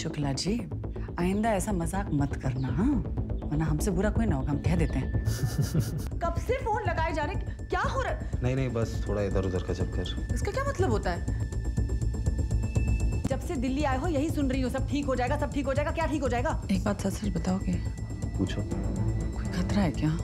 शुक्ला जी आइंदा ऐसा मज़ाक मत करना हाँ? वरना हमसे बुरा कोई ना होगा हम कह देते हैं। कब से फ़ोन लगाए जा रहे? क्या हो रहा है? नहीं नहीं बस थोड़ा इधर उधर का चक्कर। इसका क्या मतलब होता है? जब से दिल्ली आए हो यही सुन रही हो सब ठीक हो जाएगा सब ठीक हो जाएगा क्या ठीक हो जाएगा? एक बात सच सच बताओगे? पूछो। कोई खतरा है क्या?